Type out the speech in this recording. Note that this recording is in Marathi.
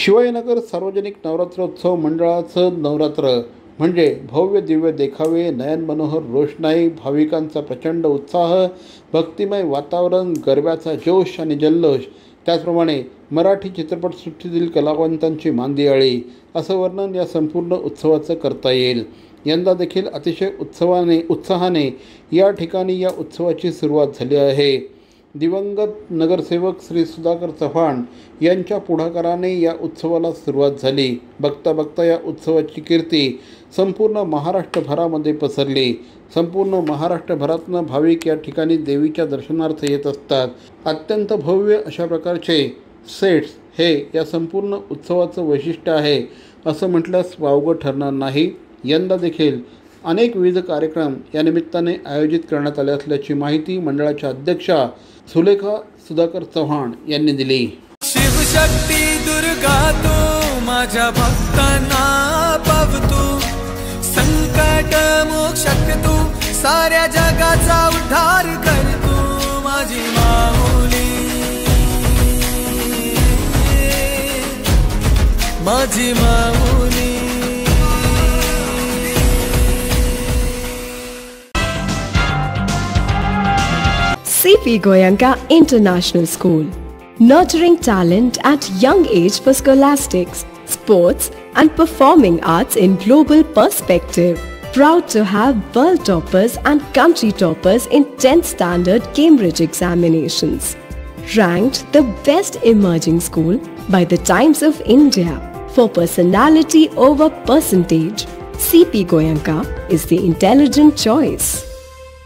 शिवाजीनगर सार्वजनिक नवरात्रोत्सव मंडळाचं नवरात्र म्हणजे भव्य दिव्य देखावे नयन मनोहर रोषणाई भाविकांचा प्रचंड उत्साह भक्तिमय वातावरण गरब्याचा जोश आणि जल्लोष त्याचप्रमाणे मराठी चित्रपटसृष्टीतील कलावंतांची मांदियाळी असं वर्णन या संपूर्ण उत्सवाचं करता येईल. यंदा देखील अतिशय उत्सवाने उत्साहाने या ठिकाणी या उत्सवाची सुरुवात झाली आहे. दिवंगत नगरसेवक श्री सुधाकर चव्हाण यांच्या पुढाकाराने या उत्सवाला सुरुवात झाली. बघता बघता या उत्सवाची कीर्ती संपूर्ण महाराष्ट्रभरामध्ये पसरली. संपूर्ण महाराष्ट्रभरातनं भाविक या ठिकाणी देवीच्या दर्शनार्थ येत असतात. अत्यंत भव्य अशा प्रकारचे सेट्स हे या संपूर्ण उत्सवाचं वैशिष्ट्य आहे असं म्हटल्यास वावगं ठरणार नाही. यंदा देखील अनेक विविध कार्यक्रम या निमित्ताने आयोजित करण्यात आले असल्याची माहिती मंडळाच्या अध्यक्षा सुलेखा सुधाकर चव्हाण यांनी दिली. शिवशक्ती दुर्गा तू माझ्या भक्तांना पावतू. संकट मोक्षक तू साऱ्या जगाचा उद्धार कर तू माझी माऊली. माझी माऊली. CP Goyanka International School, nurturing talent at young age for scholastics, sports, and performing arts in global perspective. Proud to have world toppers and country toppers in 10th standard Cambridge examinations. Ranked the best emerging school by the Times of India for personality over percentage. CP Goyanka is the intelligent choice.